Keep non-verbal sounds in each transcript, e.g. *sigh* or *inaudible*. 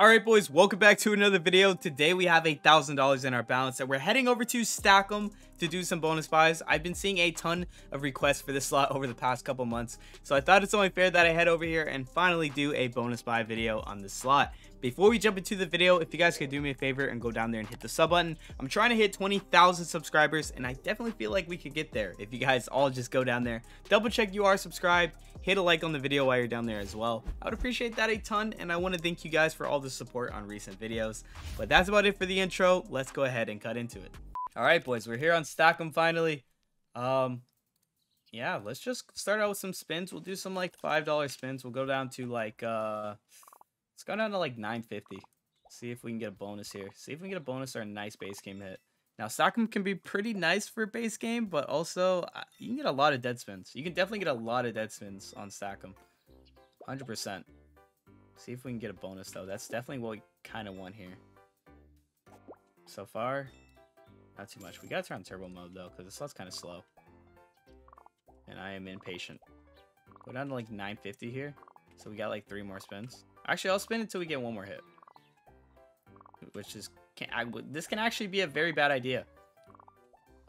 Alright boys, welcome back to another video. Today we have $8,000 in our balance and we're heading over to Stack'em to do some bonus buys. I've been seeing a ton of requests for this slot over the past couple months, so I thought it's only fair that I head over here and finally do a bonus buy video on this slot. Before we jump into the video, if you guys could do me a favor and go down there and hit the sub button. I'm trying to hit 20,000 subscribers and I definitely feel like we could get there if you guys all just go down there, double check you are subscribed, hit a like on the video while you're down there as well. I would appreciate that a ton and I want to thank you guys for all the support on recent videos. But that's about it for the intro. Let's go ahead and cut into it. All right, boys, we're here on Stack'em finally. Um, yeah, let's just start out with some spins. We'll do some like $5 spins. We'll go down to like, uh, let's go down to like 950. See if we can get a bonus here. See if we can get a bonus or a nice base game hit. Now, Stack'em can be pretty nice for base game, but also uh, you can get a lot of dead spins. You can definitely get a lot of dead spins on Stack'em. 100%. See if we can get a bonus, though. That's definitely what we kind of want here. So far, not too much. We gotta turn on turbo mode though, because the slot's kind of slow. And I am impatient. Go down to like 950 here. So we got like three more spins. Actually, I'll spin until we get one more hit. Which is, can, I, this can actually be a very bad idea.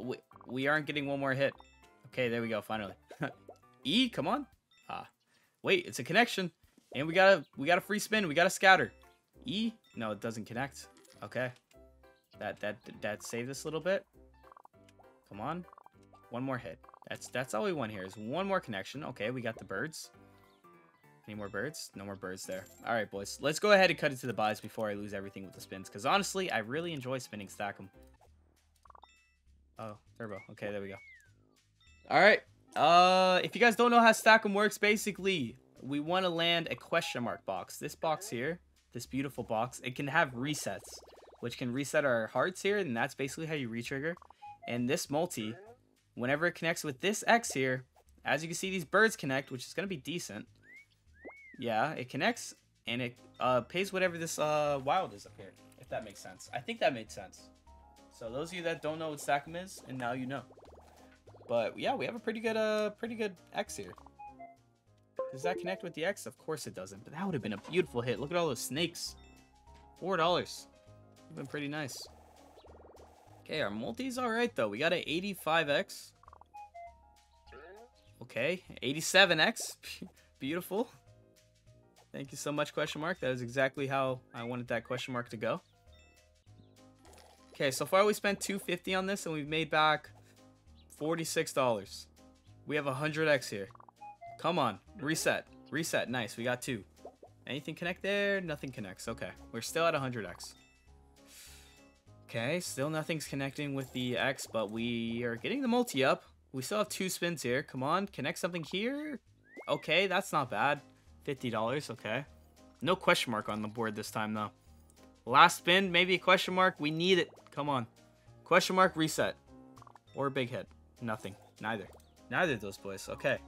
We, we aren't getting one more hit. Okay, there we go, finally. *laughs* e, come on. Ah, wait, it's a connection. And we got a, we got a free spin. We got a scatter. E, no, it doesn't connect. Okay. That that that saved us a little bit. Come on. One more hit. That's that's all we want here is one more connection. Okay, we got the birds. Any more birds? No more birds there. All right, boys. Let's go ahead and cut into the buys before I lose everything with the spins. Because honestly, I really enjoy spinning Stack'em. Oh, turbo. Okay, there we go. All right. Uh, if you guys don't know how Stack'em works, basically, we want to land a question mark box. This box here, this beautiful box, it can have resets which can reset our hearts here, and that's basically how you retrigger. And this multi, whenever it connects with this X here, as you can see, these birds connect, which is going to be decent. Yeah, it connects, and it uh, pays whatever this uh, wild is up here, if that makes sense. I think that made sense. So those of you that don't know what Stack'em is, and now you know. But yeah, we have a pretty good, uh, pretty good X here. Does that connect with the X? Of course it doesn't, but that would have been a beautiful hit. Look at all those snakes. Four dollars. Been pretty nice. Okay, our multi's alright though. We got an 85x. Okay, 87x. *laughs* Beautiful. Thank you so much, question mark. That is exactly how I wanted that question mark to go. Okay, so far we spent 250 on this and we've made back $46. We have 100x here. Come on, reset. Reset, nice, we got two. Anything connect there? Nothing connects, okay. We're still at 100x. Okay, still nothing's connecting with the X, but we are getting the multi up. We still have two spins here. Come on, connect something here. Okay, that's not bad. $50, okay. No question mark on the board this time, though. Last spin, maybe a question mark. We need it. Come on. Question mark, reset. Or big hit. Nothing. Neither. Neither of those boys. Okay.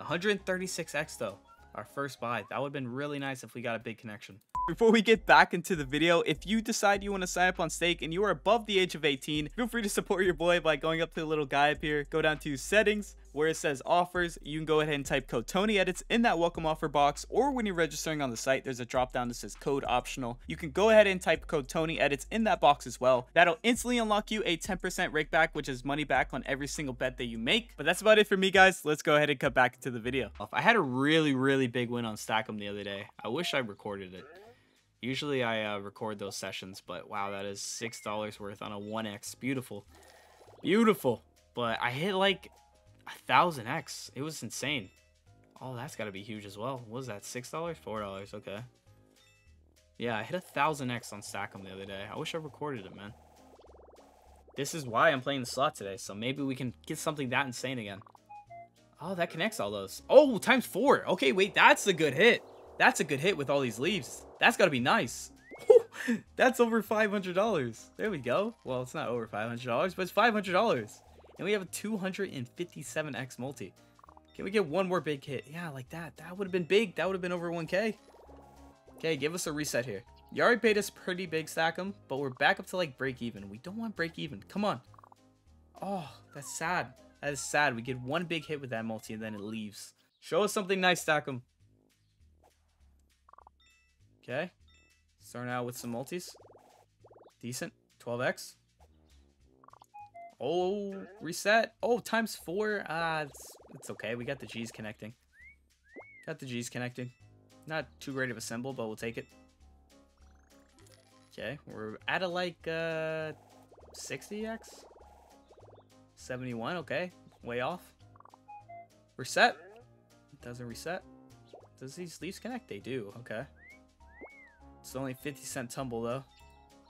136x, though. Our first buy. That would have been really nice if we got a big connection. Before we get back into the video, if you decide you want to sign up on Stake and you are above the age of 18, feel free to support your boy by going up to the little guy up here, go down to settings, where it says offers, you can go ahead and type code Tony Edits in that welcome offer box, or when you're registering on the site, there's a drop down that says code optional. You can go ahead and type code Tony Edits in that box as well. That'll instantly unlock you a 10% rake back, which is money back on every single bet that you make. But that's about it for me, guys. Let's go ahead and cut back into the video. I had a really, really big win on Stack'em the other day. I wish I recorded it. Usually I uh, record those sessions, but wow, that is $6 worth on a 1x. Beautiful. Beautiful. But I hit like a 1000x. It was insane. Oh, that's got to be huge as well. What was that? $6? $4? Okay. Yeah, I hit a 1000x on Stack'em the other day. I wish I recorded it, man. This is why I'm playing the slot today, so maybe we can get something that insane again. Oh, that connects all those. Oh, times four. Okay, wait, that's a good hit. That's a good hit with all these leaves. That's got to be nice. *laughs* That's over $500. There we go. Well, it's not over $500, but it's $500. And we have a 257x multi. Can we get one more big hit? Yeah, like that. That would have been big. That would have been over 1k. Okay, give us a reset here. You already paid us pretty big Stack'em, but we're back up to like break even. We don't want break even. Come on. Oh, that's sad. That is sad. We get one big hit with that multi and then it leaves. Show us something nice, Stack'em. Okay. Starting out with some multis. Decent. 12x. Oh, reset. Oh, times four. Ah, it's, it's okay. We got the G's connecting. Got the G's connecting. Not too great of a symbol, but we'll take it. Okay, we're at a like uh 60x? 71, okay. Way off. Reset. It doesn't reset. Does these leaves connect? They do, okay. It's only 50 cent tumble though.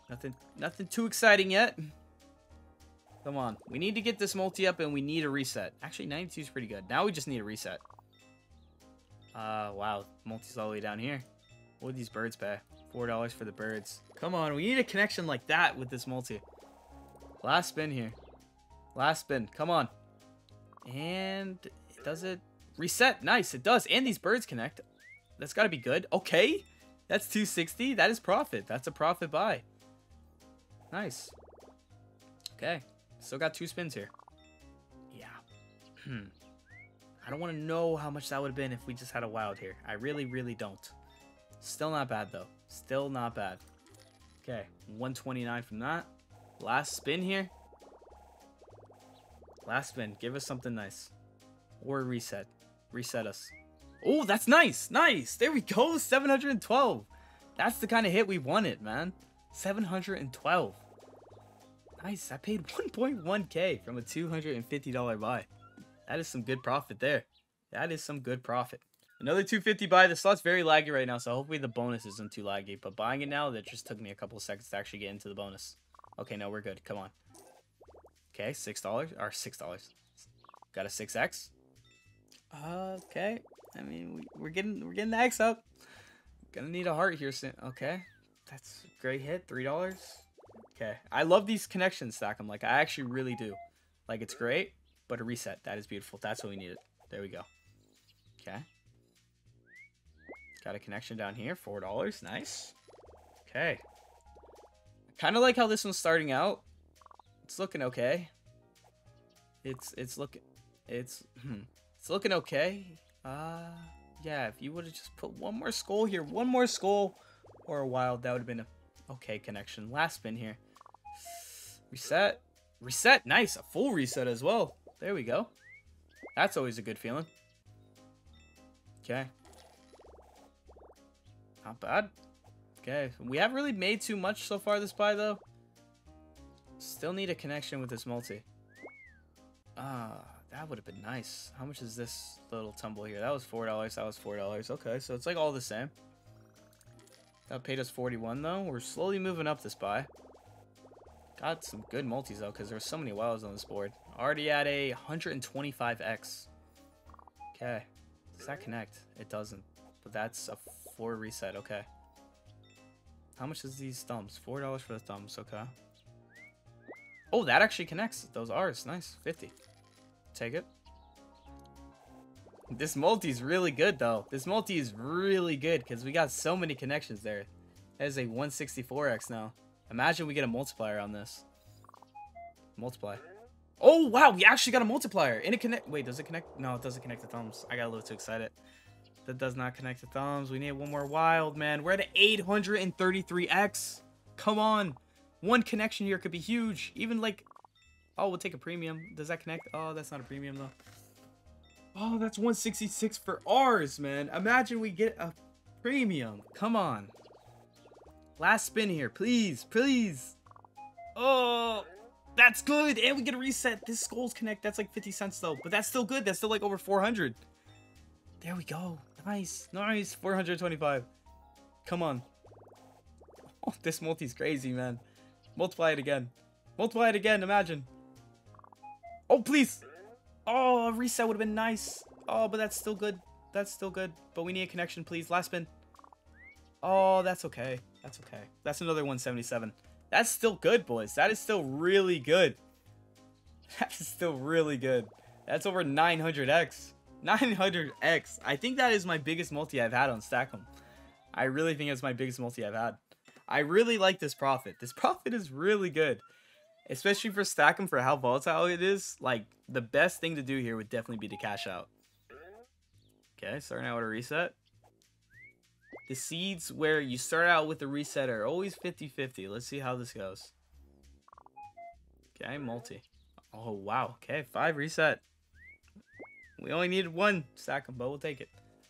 Nothing nothing too exciting yet. Come on. We need to get this multi up and we need a reset. Actually, 92 is pretty good. Now we just need a reset. Uh, wow. Multi's all the way down here. What would these birds pay? $4 for the birds. Come on. We need a connection like that with this multi. Last spin here. Last spin. Come on. And does it reset? Nice. It does. And these birds connect. That's got to be good. Okay. That's 260. That is profit. That's a profit buy. Nice. Okay. Still got two spins here. Yeah. Hmm. I don't want to know how much that would have been if we just had a wild here. I really, really don't. Still not bad, though. Still not bad. Okay. 129 from that. Last spin here. Last spin. Give us something nice. Or reset. Reset us. Oh, that's nice. Nice. There we go. 712. That's the kind of hit we wanted, man. 712. Nice. I paid 1.1k from a $250 buy. That is some good profit there. That is some good profit. Another 250 buy. The slot's very laggy right now, so hopefully the bonus isn't too laggy. But buying it now, that just took me a couple seconds to actually get into the bonus. Okay, no, we're good. Come on. Okay, $6. Or $6. Got a 6x. Okay. I mean, we, are getting we're getting the X up. Gonna need a heart here soon. Okay. That's a great hit. $3. Okay. I love these connections stack. I'm like, I actually really do. Like, it's great, but a reset. That is beautiful. That's what we needed. There we go. Okay. Got a connection down here. $4. Nice. Okay. Kind of like how this one's starting out. It's looking okay. It's, it's looking, it's, hmm. It's looking okay. Uh, yeah, if you would have just put one more skull here, one more skull or a wild, that would have been a okay connection. Last spin here. Reset. Reset. Nice. A full reset as well. There we go. That's always a good feeling. Okay. Not bad. Okay. We haven't really made too much so far this buy, though. Still need a connection with this multi. Ah, that would have been nice. How much is this little tumble here? That was $4. That was $4. Okay, so it's like all the same. That paid us 41 though. We're slowly moving up this buy. Got some good multis though, because there's so many wilds on this board. Already at a 125x. Okay. Does that connect? It doesn't. But that's a 4 reset. Okay. How much is these thumbs? $4 for the thumbs. Okay. Oh, that actually connects. Those R's. Nice. 50. Take it. This multi is really good, though. This multi is really good because we got so many connections there. That is a 164x now. Imagine we get a multiplier on this. Multiply. Oh, wow. We actually got a multiplier. And it connect. Wait, does it connect? No, it doesn't connect the thumbs. I got a little too excited. That does not connect the thumbs. We need one more wild, man. We're at 833x. Come on. One connection here could be huge. Even like... Oh, we'll take a premium. Does that connect? Oh, that's not a premium, though. Oh, that's 166 for ours, man. Imagine we get a premium. Come on. Last spin here, please, please. Oh, that's good. And we get a reset. This Skulls Connect, that's like 50 cents though. But that's still good. That's still like over 400. There we go. Nice, nice. 425. Come on. Oh, *laughs* this multi's crazy, man. Multiply it again. Multiply it again, imagine. Oh, please. Oh, a reset would have been nice. Oh, but that's still good. That's still good. But we need a connection, please. Last spin. Oh, that's okay. That's okay. That's another 177. That's still good, boys. That is still really good. *laughs* That is still really good. That's over 900x. 900x. I think that is my biggest multi I've had on Stackem. I really think it's my biggest multi I've had. I really like this profit. This *laughs* profit is really good. Especially for Stackem for how volatile it is. Like, the best thing to do here would definitely be to cash out. Okay, starting out with a reset. The seeds where you start out with the reset are always 50-50. Let's see how this goes. Okay, multi. Oh, wow. Okay, five reset. We only needed one stack them, but we'll take it.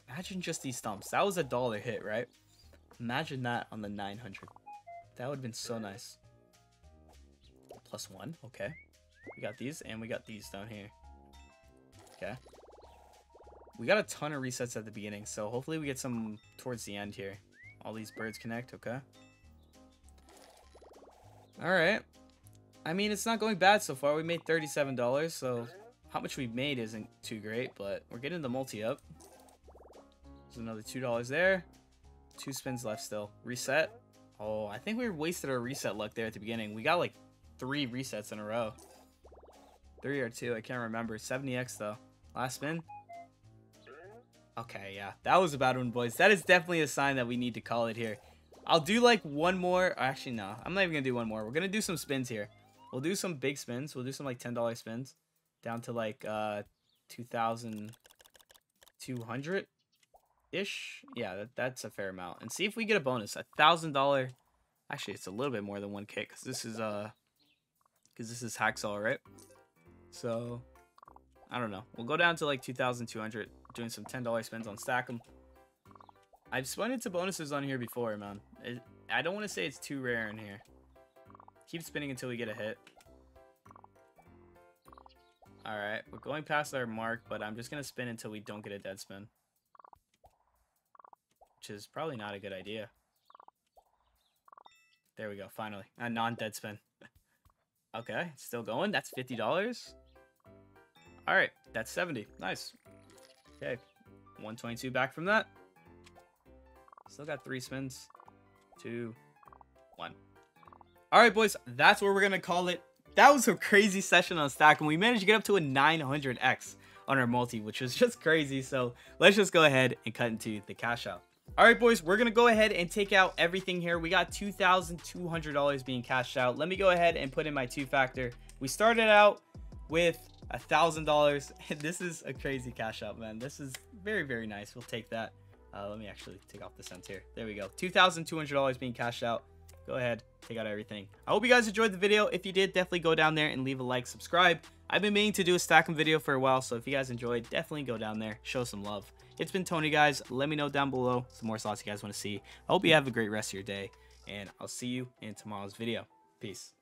Imagine just these stumps. That was a dollar hit, right? Imagine that on the 900. That would have been so nice. Plus one. Okay. We got these, and we got these down here. Okay. We got a ton of resets at the beginning, so hopefully we get some towards the end here. All these birds connect, okay. Alright. I mean, it's not going bad so far. We made $37, so how much we've made isn't too great, but we're getting the multi up. There's another $2 there. Two spins left still. Reset. Oh, I think we wasted our reset luck there at the beginning. We got like three resets in a row. Three or two, I can't remember. 70x though. Last spin. Okay, yeah. That was a bad one, boys. That is definitely a sign that we need to call it here. I'll do like one more. Actually, no. I'm not even going to do one more. We're going to do some spins here. We'll do some big spins. We'll do some like $10 spins. Down to like uh 2,200 ish. Yeah, that, that's a fair amount. And see if we get a bonus. A thousand dollar. Actually, it's a little bit more than one kick because this is uh because this is hacksaw, right? So I don't know. We'll go down to like 2,200, doing some $10 spins on stack 'em. I've spun into bonuses on here before, man. I don't want to say it's too rare in here. Keep spinning until we get a hit. Alright, we're going past our mark, but I'm just going to spin until we don't get a dead spin. Which is probably not a good idea. There we go, finally. A non-dead spin. *laughs* okay, still going. That's $50. Alright, that's 70. Nice. Okay, 122 back from that. Still got three spins. Two, one. Alright, boys, that's where we're going to call it. That was a crazy session on stack, and we managed to get up to a 900x on our multi, which was *laughs* just crazy. So let's just go ahead and cut into the cash out. All right, boys, we're going to go ahead and take out everything here. We got $2,200 being cashed out. Let me go ahead and put in my two-factor. We started out with a $1,000. *laughs* This is a crazy cash out, man. This is very, very nice. We'll take that. Uh, let me actually take off the cents here. There we go. $2,200 being cashed out. Go ahead, take out everything. I hope you guys enjoyed the video. If you did, definitely go down there and leave a like, subscribe. I've been meaning to do a Stack'em video for a while, so if you guys enjoyed, definitely go down there, show some love. It's been Tony, guys. Let me know down below some more slots you guys want to see. I hope you have a great rest of your day, and I'll see you in tomorrow's video. Peace.